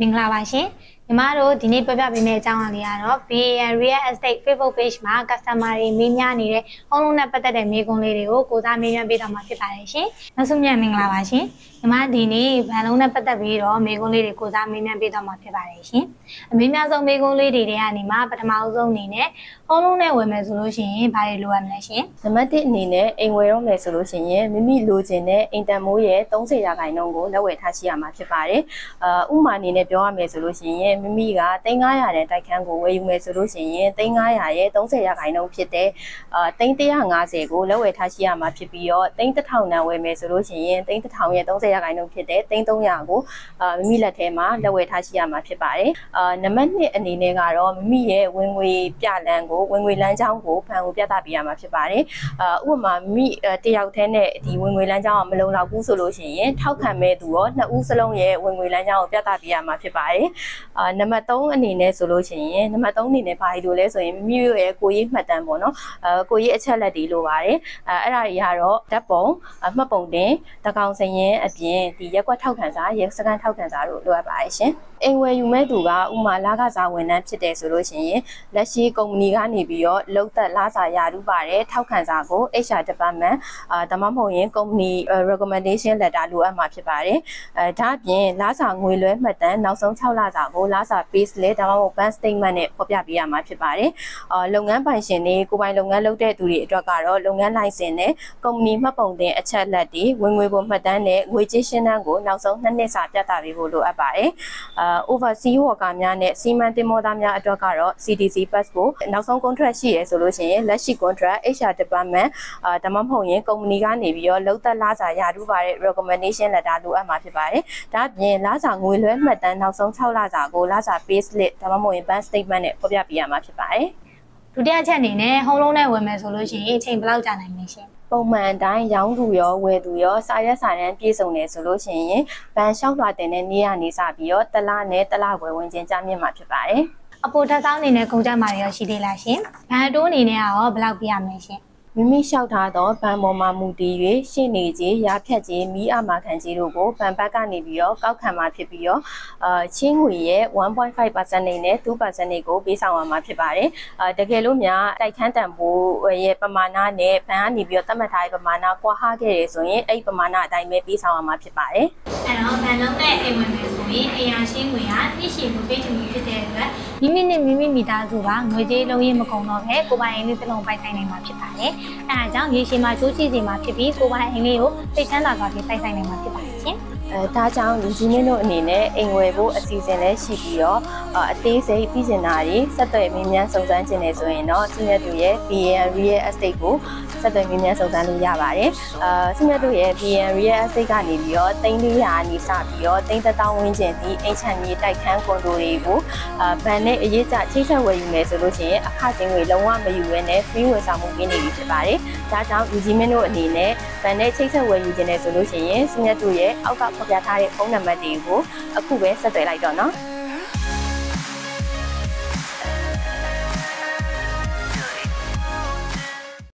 မင်္ဂလာပါရှင် ညီမတို့ဒီနေ့ပြပြပေးမယ့်အကြောင်းအရာလေးကတော့ BAN Real Estate Facebook Page မှာ customer တွေမေးမြန်းနေတဲ့ home loan နဲ့ပတ်သက်တဲ့မေးခွန်းလေးတွေကိုကိုစားမေးမြန်းပေးတော့မှာဖြစ်ပါတယ်ရှင်။နောက်ဆုံးမြန်မင်္ဂလာပါရှင်။ညီမဒီနေ့ဘဏ်လုံးနဲ့ပတ်သက်ပြီးတော့မေးခွန်းလေးတွေကိုစားမေးမြန်းပေးတော့မှာဖြစ်ပါတယ်ရှင်။အမေးများဆုံးမေးခွန်းလေးတွေထဲကနေမှပထမအဆုံးအနေနဲ့ home loan နဲ့ဝယ်မယ်ဆိုလို့ရှိရင်ဘာတွေလိုအပ်မလဲရှင်နံပါတ်1အနေနဲ့အိမ်ဝယ်တော့မယ်ဆိုလို့ရှိရင်မိမိလိုချင်တဲ့အိမ်တန်မိုးရဲ့30ရာခိုင်နှုန်းကိုလက်ဝယ်ထားရှိရမှာဖြစ်ပါတယ်။အာဥပမာအနေနဲ့ပြောရမယ်ဆိုလို့ရှိရင်မိမိက3900တဲ့တိုက်ခန်းကိုဝယ်ယူမယ်ဆိုလို့ရှိရင်3900ရဲ့30ရာခိုင်နှုန်းဖြစ်တဲ့အာ3150ကိုလက်ဝယ်ထားရှိရမှာဖြစ်ပြီးတော့3000နံဝယ်မယ်ဆိုလို့ရှိရင်3000ရဲ့30ရာခိုင်နှုန်းဖြစ်တဲ့3300ကိုအာမိမိလက်ထဲမှာလက်ဝယ်ထားရှိရမှာဖြစ်ပါတယ်။အာနံပါတ်2အနေနဲ့ကတော့မိမိရဲ့ဝင်ငွေပြလန်းကိုဝင်ငွေလမ်းကြောင်းကိုဖန်ကိုပြသပေးရမှာဖြစ်ပါတယ်။အာဥပမာမိတယောက်တည်းနဲ့ဒီဝင်ငွေလမ်းကြောင်းကမလုံလောက်ဘူးဆိုလို့ရှိရင်ထောက်ခံမဲ့သူရောနှစ်ဦးစလုံးရဲ့ဝင်ငွေလမ်းကြောင်းကိုပြသပေးရမှာဖြစ်ပါတယ်။အာနံပါတ်3အနေနဲ့ဆိုလို့ရှိရင်နံပါတ်3အနေနဲ့ဘာလို့လဲဆိုရင်မိမိရဲ့ကိုရေးမှတ်တမ်းပေါ့နော်။အာကိုရေးအချက်လက်တွေလိုပါတယ်။အဲအဲ့ဒါတွေကတော့ဓာတ်ပုံအမှတ်ပုံတင်တကောင်စရင်အပြင်ဒီရက်ကွက်ထောက်ခံစာရက်စကန်ထောက်ခံစာတို့လိုအပ်ပါတယ်ရှင်။အိမ်ဝယ်ယူမဲ့သူကဥမာလာကစားဝန်ထမ်းဖြစ်တယ်ဆိုလို့ရှိရင်လက်ရှိကုမ္ပဏီကနေပြီးတော့လုံသက်လာစာရတူပါတယ်ထောက်ခံစာကို HR department အာဒါမှမဟုတ်ရင် company recommendation letter လိုအပ်မှာဖြစ်ပါတယ်အဲဒါအပြင်လာစာငွေလွှဲမှတ်တမ်းနောက်ဆုံး6လစာကိုလာစာ base လဲဒါမှမဟုတ် bank statement နဲ့ဖော်ပြပေးရမှာဖြစ်ပါတယ်အာလုပ်ငန်းပိုင်ရှင်တွေကိုပိုင်လုပ်ငန်းလုပ်တဲ့သူတွေအတွက်ကတော့လုပ်ငန်းလိုင်စင်နဲ့ company မှတ်ပုံတင်အချက်လက်တွေဝင်ငွေပုံမှတ်တမ်းနဲ့ငွေကြေးရှင်းတမ်းကိုနောက်ဆုံး2နှစ်စာပြသပေးဖို့လိုအပ်ပါတယ်အာ overseas worker များနဲ့စီမံတင်မောသားများအတွက်ကတော့ CDC pass ကိုနောက်ဆုံး contract ရှိရဆိုလို့ရှိရင်လက်ရှိ contract HR department အာဒါမှမဟုတ်ရင် company ကနေပြီးတော့လုံသက်လာစာရထူးပါတဲ့ recommendation letter လိုအပ်မှာဖြစ်ပါတယ်။ဒါ့အပြင်လာစာငွေလွှဲမှတ်တမ်းနောက်ဆုံး6လစာကိုလာစာ pay slip ဒါမှမဟုတ်ရင် bank statement နဲ့ဖော်ပြပေးရမှာဖြစ်ပါတယ်။ဒုတိယချက်အနေနဲ့ home loan နဲ့ဝယ်မယ်ဆိုလို့ရှိရင်အချိန်ဘယ်လောက်ကြာနိုင်မလဲရှင်ပုံမှန်အတိုင်းရောင်းသူရောဝယ်သူရောစာရက်စာတမ်းပြည့်စုံနေဆိုလို့ရှိရင်ဘန်လျှောက်လွှာတင်တဲ့နေ့ကနေစပြီးတော့တစ်လနဲ့တစ်လဝယ်ဝင်ခြင်းကြာမြင့်မှာဖြစ်ပါတယ်။အပေါ်ထပ်ဆောင်အနေနဲ့ကုန်ကြမှာရောရှိသေးလားရှင်ဘဏ်တိုးအနေနဲ့ရောဘယ်လောက်ပြရမလဲရှင် မိမိလျှောက်ထားသောဗန်ပေါ်မှာမူတည်၍ရှင်းနေခြင်းရာဖြတ်ခြင်းမိအမာခံခြင်းတို့ကိုဗန်ဘက်ကနေပြီးတော့ကောက်ခံမှာဖြစ်ပြီးတော့အာချင်းငွေရဲ့1.5%နဲ့2%ကိုပေးဆောင်ရမှာဖြစ်ပါတယ်။အာတကယ်လို့များတိုက်ခန်းတန်ဖိုးရဲ့ပမာဏနဲ့ဗန်ကနေပြီးတော့သတ်မှတ်ထားတဲ့ပမာဏကွာဟခဲ့တယ်ဆိုရင်အဲ့ဒီပမာဏအတိုင်းပဲပေးဆောင်ရမှာဖြစ်ပါတယ်။အဲ့တော့ဗန် လုံးနဲ့အိမ်ဝင်မယ်ဆိုရင်အရာရှင်းငွေကနှိရှိမှုပေးချင်မှုဖြစ်တဲ့အတွက်မိမိနဲ့မိမိမိသားစုကငွေကြေးလုံးရင်းမကုန်တော့ပဲကိုပိုင်အိမ်လေးတစ်လုံးပိုင်ဆိုင်နိုင်မှာဖြစ်ပါတယ်။အဲဒါကြောင့်ရေရှည်မှာကျိုးချစီမှာဖြစ်ပြီးကိုပိုင်အိမ်လေးကိုစိတ်ချမ်းသာစွာဖြင့်ပိုင်ဆိုင်နိုင်မှာဖြစ်ပါတယ်ရှင်အဲဒါကြောင့်လူကြီးမင်းတို့အနေနဲ့အိမ်ဝယ်ဖို့အစီအစဉ်လည်းရှိပြီးတော့အအသေးစိတ်ပြည်ကျင်တာတွေဆက်သွယ်မင်းများစုံစမ်းခြင်းနေဆိုရင်တော့စီမြတ်တို့ရဲ့ BN Real Estate ကိုဆက်သွယ်မင်းများစုံစမ်းလို့ရပါတယ်။အာစီမြတ်တို့ရဲ့ BN Real Estate ကနေပြီးတော့တိန်းလေးရာနေစပြီးတော့တိန်းတစ်တောင်းဝန်းကျင်ဒီအိမ်ချမ်းမြေတိုက်ခန်းကွန်ဒိုတွေကိုအာဗန်နဲ့အရေးကြချိတ်ဆက်ဝယ်ယူမယ်ဆိုလို့ရှိရင်အခချင်းတွေလုံးဝမယူဘဲနဲ့ free ဝန်ဆောင်မှုပေးနေပြီဖြစ်ပါတယ်။ဒါကြောင့်လူကြီးမင်းတို့အနေနဲ့ဗန်နဲ့ချိတ်ဆက်ဝယ်ယူခြင်းနဲ့ဆိုလို့ရှိရင်စီမြတ်တို့ရဲ့အောက်ကဖော်ပြထားတဲ့ဖုန်းနံပါတ်တွေကိုအခုပဲဆက်သွယ်လိုက်တော့နော်။